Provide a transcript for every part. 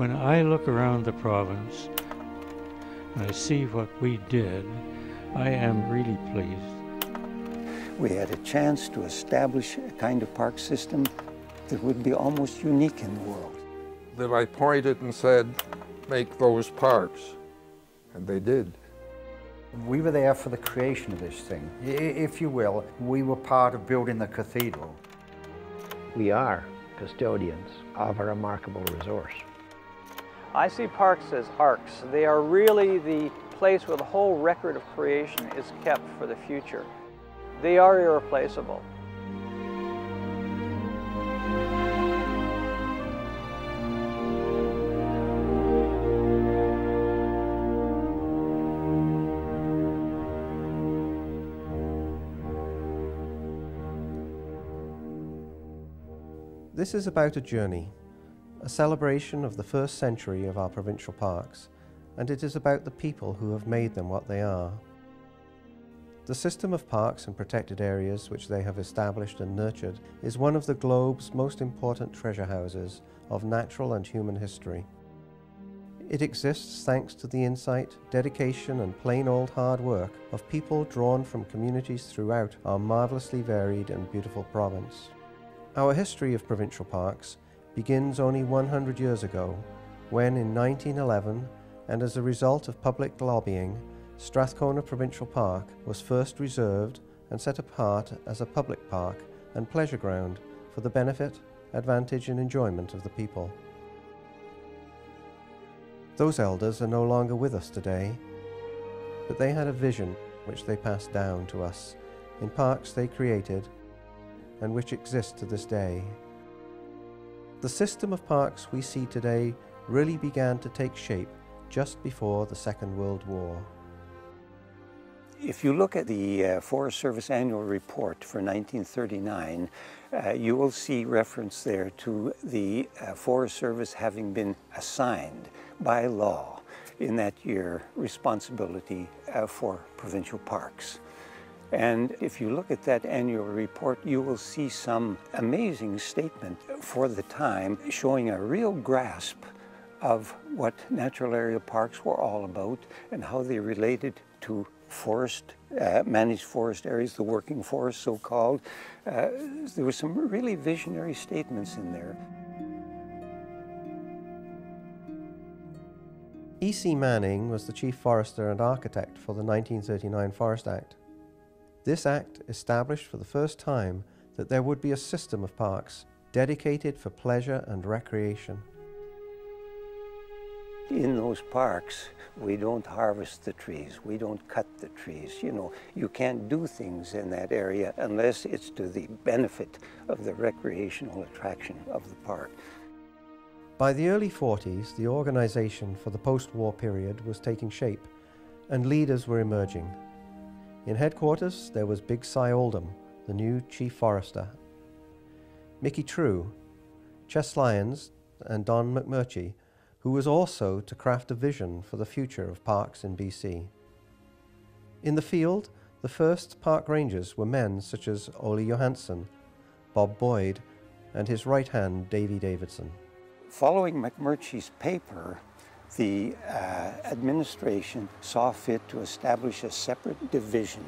When I look around the province and I see what we did, I am really pleased. We had a chance to establish a kind of park system that would be almost unique in the world. That I pointed and said, make those parks. And they did. We were there for the creation of this thing. If you will, we were part of building the cathedral. We are custodians of a remarkable resource. I see parks as arks. They are really the place where the whole record of creation is kept for the future. They are irreplaceable. This is about a journey, a celebration of the first century of our provincial parks, and it is about the people who have made them what they are. The system of parks and protected areas which they have established and nurtured is one of the globe's most important treasure houses of natural and human history. It exists thanks to the insight, dedication and plain old hard work of people drawn from communities throughout our marvellously varied and beautiful province. Our history of provincial parks begins only 100 years ago, when in 1911, and as a result of public lobbying, Strathcona Provincial Park was first reserved and set apart as a public park and pleasure ground for the benefit, advantage and enjoyment of the people. Those elders are no longer with us today, but they had a vision which they passed down to us in parks they created and which exist to this day. The system of parks we see today really began to take shape just before the Second World War. If you look at the uh, Forest Service annual report for 1939, uh, you will see reference there to the uh, Forest Service having been assigned by law in that year responsibility uh, for provincial parks. And if you look at that annual report, you will see some amazing statement for the time showing a real grasp of what natural area parks were all about and how they related to forest, uh, managed forest areas, the working forest so-called. Uh, there were some really visionary statements in there. E.C. Manning was the chief forester and architect for the 1939 Forest Act. This act established for the first time that there would be a system of parks dedicated for pleasure and recreation. In those parks, we don't harvest the trees, we don't cut the trees. You know, you can't do things in that area unless it's to the benefit of the recreational attraction of the park. By the early 40s, the organization for the post-war period was taking shape and leaders were emerging. In headquarters, there was Big Si Oldham, the new chief forester. Mickey True, Chess Lyons, and Don McMurchie, who was also to craft a vision for the future of parks in BC. In the field, the first park rangers were men such as Ole Johansson, Bob Boyd, and his right hand, Davy Davidson. Following McMurchie's paper, the uh, administration saw fit to establish a separate division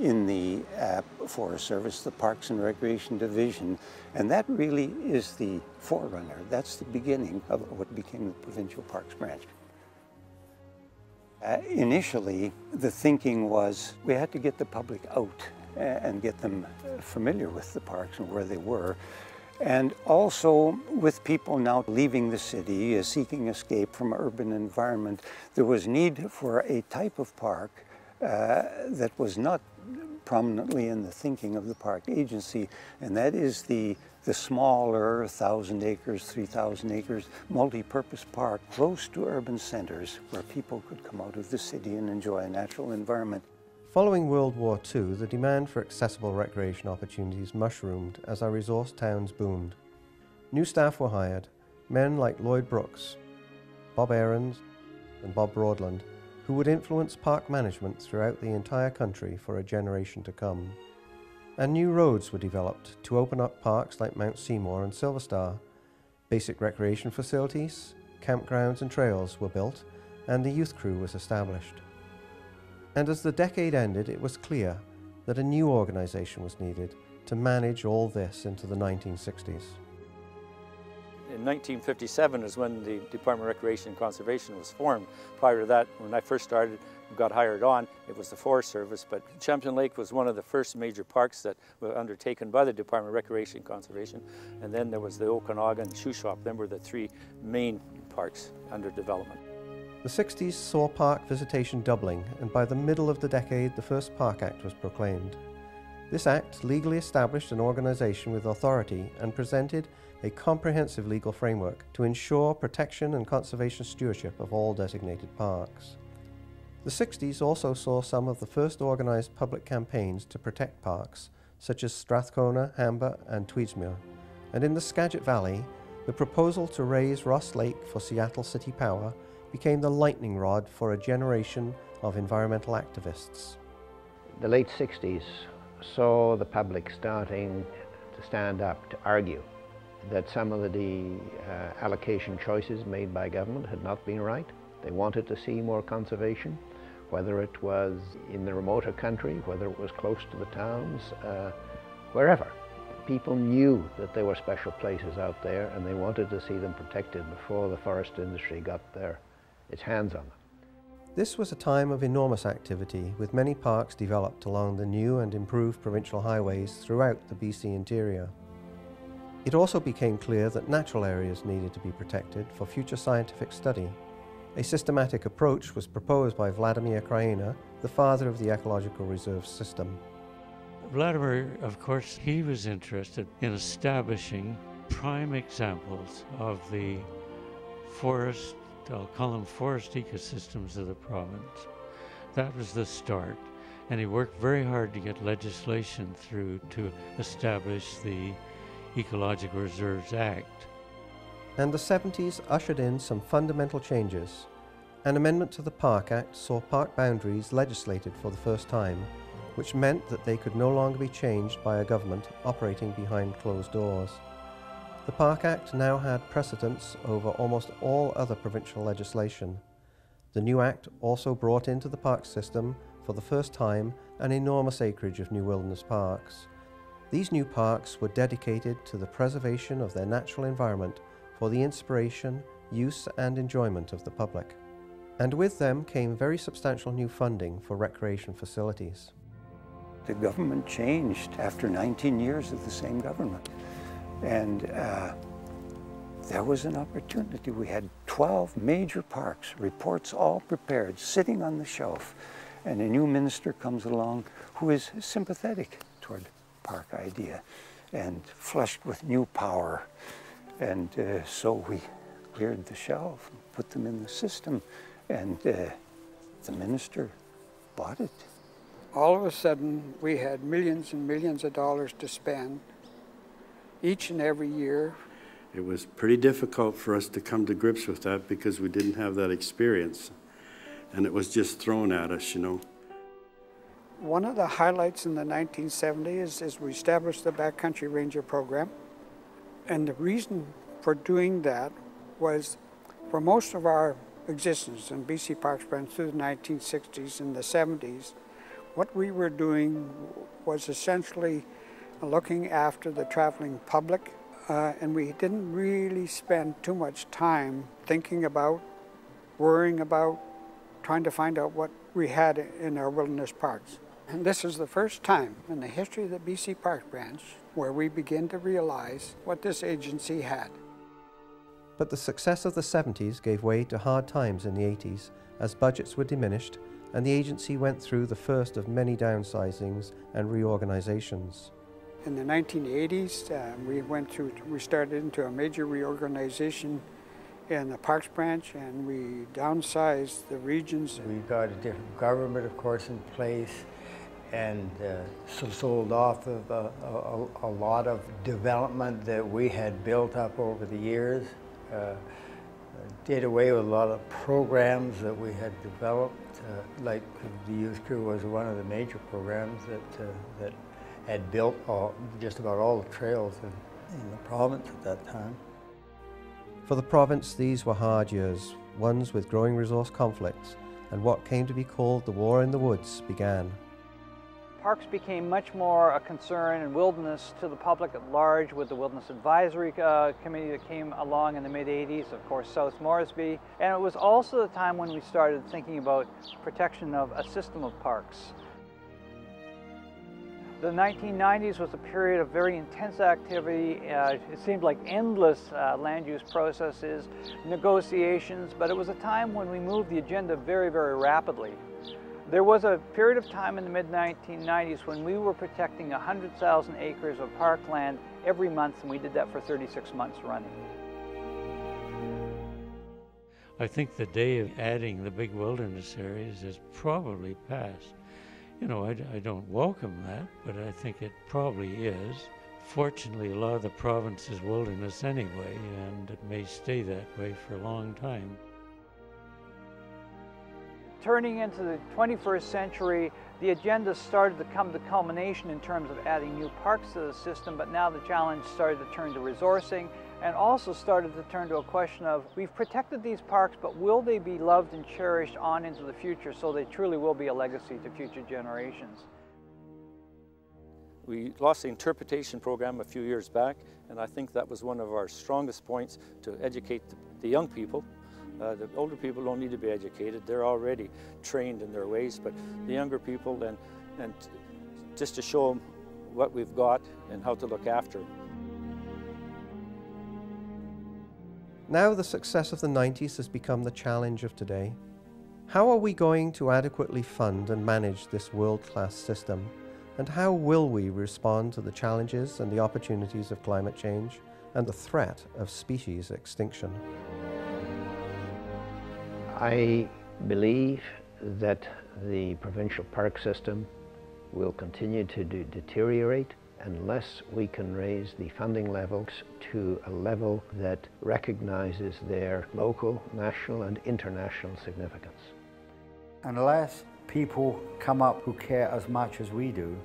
in the uh, Forest Service, the Parks and Recreation Division, and that really is the forerunner. That's the beginning of what became the Provincial Parks Branch. Uh, initially, the thinking was we had to get the public out uh, and get them familiar with the parks and where they were. And also with people now leaving the city, uh, seeking escape from urban environment, there was need for a type of park uh, that was not prominently in the thinking of the park agency, and that is the, the smaller 1,000 acres, 3,000 acres, multi-purpose park close to urban centers where people could come out of the city and enjoy a natural environment. Following World War II, the demand for accessible recreation opportunities mushroomed as our resource towns boomed. New staff were hired, men like Lloyd Brooks, Bob Ahrens, and Bob Broadland, who would influence park management throughout the entire country for a generation to come. And new roads were developed to open up parks like Mount Seymour and Silver Star, basic recreation facilities, campgrounds and trails were built and the youth crew was established. And as the decade ended, it was clear that a new organisation was needed to manage all this into the 1960s. In 1957 is when the Department of Recreation and Conservation was formed. Prior to that, when I first started, got hired on, it was the Forest Service, but Champion Lake was one of the first major parks that were undertaken by the Department of Recreation and Conservation. And then there was the Okanagan and Shuswap. Them were the three main parks under development. The 60s saw park visitation doubling, and by the middle of the decade, the first Park Act was proclaimed. This act legally established an organisation with authority and presented a comprehensive legal framework to ensure protection and conservation stewardship of all designated parks. The 60s also saw some of the first organised public campaigns to protect parks, such as Strathcona, Hamber and Tweedsmuir, and in the Skagit Valley, the proposal to raise Ross Lake for Seattle City Power became the lightning rod for a generation of environmental activists. The late 60s saw the public starting to stand up to argue that some of the uh, allocation choices made by government had not been right. They wanted to see more conservation, whether it was in the remoter country, whether it was close to the towns, uh, wherever. People knew that there were special places out there and they wanted to see them protected before the forest industry got their, its hands on them. This was a time of enormous activity, with many parks developed along the new and improved provincial highways throughout the BC interior. It also became clear that natural areas needed to be protected for future scientific study. A systematic approach was proposed by Vladimir Krajina, the father of the ecological reserve system. Vladimir, of course, he was interested in establishing prime examples of the forest, I'll call them forest ecosystems of the province. That was the start. And he worked very hard to get legislation through to establish the Ecological Reserves Act. And the 70s ushered in some fundamental changes. An amendment to the Park Act saw park boundaries legislated for the first time, which meant that they could no longer be changed by a government operating behind closed doors. The Park Act now had precedence over almost all other provincial legislation. The new Act also brought into the park system, for the first time, an enormous acreage of new wilderness parks. These new parks were dedicated to the preservation of their natural environment for the inspiration, use and enjoyment of the public. And with them came very substantial new funding for recreation facilities. The government changed after 19 years of the same government. And uh, there was an opportunity. We had 12 major parks, reports all prepared, sitting on the shelf. And a new minister comes along who is sympathetic toward park idea and flushed with new power. And uh, so we cleared the shelf, put them in the system, and uh, the minister bought it. All of a sudden, we had millions and millions of dollars to spend each and every year. It was pretty difficult for us to come to grips with that because we didn't have that experience. And it was just thrown at us, you know. One of the highlights in the 1970s is we established the Backcountry Ranger program. And the reason for doing that was for most of our existence in BC Parks Branch through the 1960s and the 70s, what we were doing was essentially looking after the traveling public, uh, and we didn't really spend too much time thinking about, worrying about, trying to find out what we had in our wilderness parks. And this is the first time in the history of the BC Park Branch where we begin to realize what this agency had. But the success of the 70s gave way to hard times in the 80s as budgets were diminished and the agency went through the first of many downsizings and reorganizations. In the 1980s, uh, we went through, we started into a major reorganization in the Parks Branch and we downsized the regions. We got a different government, of course, in place and uh, sold off of a, a, a, lot of development that we had built up over the years. Uh, did away with a lot of programs that we had developed, uh, like the Youth Crew was one of the major programs that, uh, that had built all, just about all the trails in, in the province at that time. For the province, these were hard years, ones with growing resource conflicts, and what came to be called the War in the Woods began. Parks became much more a concern and wilderness to the public at large with the Wilderness Advisory uh, Committee that came along in the mid-80s, of course South Moresby, and it was also the time when we started thinking about protection of a system of parks. The 1990s was a period of very intense activity. Uh, it seemed like endless uh, land use processes, negotiations, but it was a time when we moved the agenda very, very rapidly. There was a period of time in the mid-1990s when we were protecting 100,000 acres of parkland every month, and we did that for 36 months running. I think the day of adding the big wilderness areas is probably past you know, I, I don't welcome that, but I think it probably is. Fortunately, a lot of the province is wilderness anyway, and it may stay that way for a long time. Turning into the 21st century, the agenda started to come to culmination in terms of adding new parks to the system, but now the challenge started to turn to resourcing and also started to turn to a question of we've protected these parks, but will they be loved and cherished on into the future so they truly will be a legacy to future generations? We lost the interpretation program a few years back, and I think that was one of our strongest points to educate the, young people. Uh, the older people don't need to be educated, they're already trained in their ways, but the younger people, and, and just to show them what we've got and how to look after them. Now the success of the 90s has become the challenge of today. How are we going to adequately fund and manage this world-class system? And how will we respond to the challenges and the opportunities of climate change and the threat of species extinction? I believe that the provincial park system will continue to deteriorate unless we can raise the funding levels to a level that recognizes their local, national and international significance. Unless people come up who care as much as we do,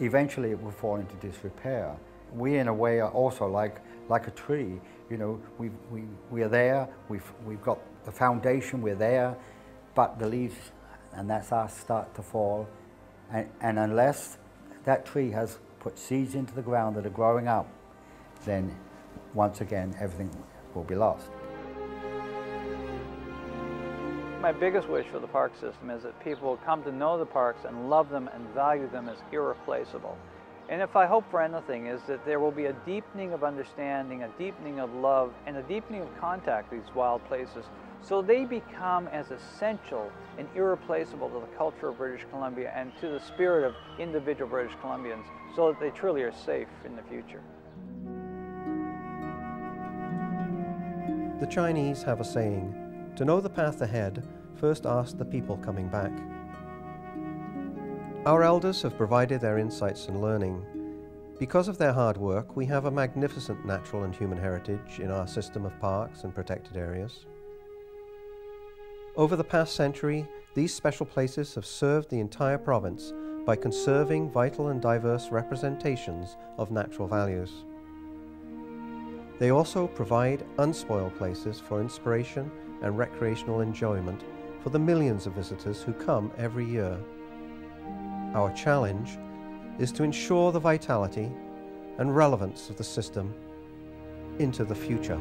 eventually it will fall into disrepair. We in a way are also like, like a tree, you know, we, we, we are there, we've, we've got the foundation, we're there, but the leaves, and that's us, start to fall. And, and unless that tree has put seeds into the ground that are growing up, then once again everything will be lost. My biggest wish for the park system is that people will come to know the parks and love them and value them as irreplaceable. And if I hope for anything is that there will be a deepening of understanding, a deepening of love, and a deepening of contact with these wild places so they become as essential and irreplaceable to the culture of British Columbia and to the spirit of individual British Columbians so that they truly are safe in the future. The Chinese have a saying, to know the path ahead, first ask the people coming back. Our elders have provided their insights and learning. Because of their hard work, we have a magnificent natural and human heritage in our system of parks and protected areas. Over the past century, these special places have served the entire province by conserving vital and diverse representations of natural values. They also provide unspoiled places for inspiration and recreational enjoyment for the millions of visitors who come every year. Our challenge is to ensure the vitality and relevance of the system into the future.